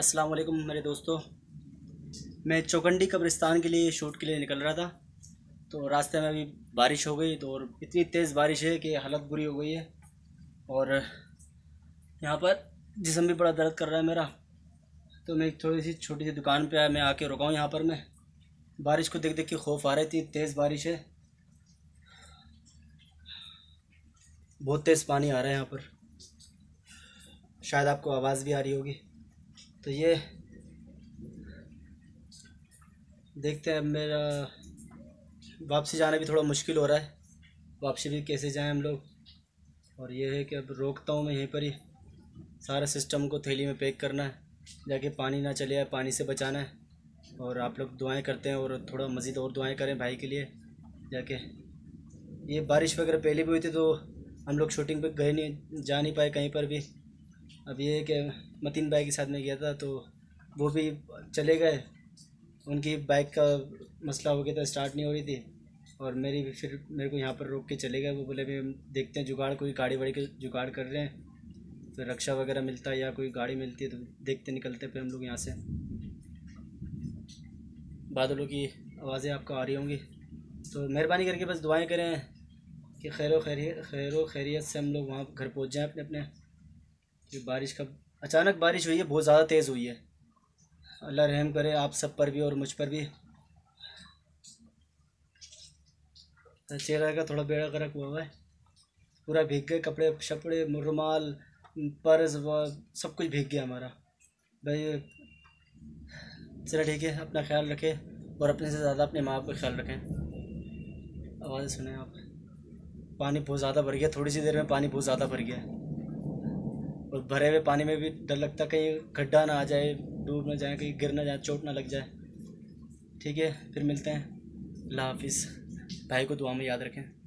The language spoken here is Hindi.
अस्सलाम वालेकुम मेरे दोस्तों। मैं चौकंडी कब्रिस्तान के लिए शूट के लिए निकल रहा था। तो रास्ते में अभी बारिश हो गई तो और इतनी तेज़ बारिश है कि हालत बुरी हो गई है। और यहाँ पर जिसम भी बड़ा दर्द कर रहा है मेरा। तो मैं थोड़ी सी छोटी सी दुकान पे आया, मैं आके रुका हूँ यहाँ पर मैं। बारिश को देख देख के खौफ आ रही थी तेज़ बारिश है। बहुत तेज़ पानी आ रहा है यहाँ पर। शायद आपको आवाज़ भी आ रही होगी। तो ये देखते हैं मेरा वापसी जाना भी थोड़ा मुश्किल हो रहा है। वापसी भी कैसे जाएँ हम लोग? और ये है कि अब रोकता हूँ मैं यहीं पर ही। सारा सिस्टम को थैली में पैक करना है, जाके पानी ना चले आए पानी से बचाना है। और आप लोग दुआएँ करते हैं और थोड़ा मज़ीद और दुआएँ करें भाई के लिए, जाके। ये बारिश वगैरह पहले भी हुई थी तो हम लोग शूटिंग पे गए नहीं, जा नहीं पाए कहीं पर भी। अब ये कि मतीन भाई के साथ में गया था तो वो भी चले गए। उनकी बाइक का मसला हो गया था स्टार्ट नहीं हो रही थी। और मेरी भी फिर मेरे को यहाँ पर रोक के चले गए। वो बोले भी हम देखते हैं, जुगाड़, कोई गाड़ी वाड़ी के जुगाड़ कर रहे हैं। फिर रक्षा वगैरह मिलता है या कोई गाड़ी मिलती है तो देखते निकलते फिर हम लोग यहाँ से। बादलों की आवाज़ें आपको आ रही होंगी। तो मेहरबानी करके बस दुआएँ करें कि खैर खैरियत खैर खैरियत से हम लोग वहाँ घर पहुँच जाएँ अपने अपने कि बारिश का, अचानक बारिश हुई है, बहुत ज़्यादा तेज़ हुई है। अल्लाह रहम करे, आप सब पर भी और मुझ पर भी। चेहरा का थोड़ा बेड़ा गर्क हुआ हुआ है। पूरा भीग गए, कपड़े, शपड़े रुमाल पर्स, व सब कुछ भीग गया हमारा। भाई चलो ठीक है, अपना ख्याल रखें और अपने से ज़्यादा अपने माँ का ख्याल रखें। आवाज़ सुने आप। पानी बहुत ज़्यादा भर गया, थोड़ी सी देर में पानी बहुत ज़्यादा भर गया। और भरे हुए पानी में भी डर लगता कहीं गड्ढा ना आ जाए, डूब ना जाए, कहीं गिर ना जाए, चोट ना लग जाए। ठीक है, फिर मिलते हैं। अल्लाह हाफिज़। भाई को दुआ में याद रखें।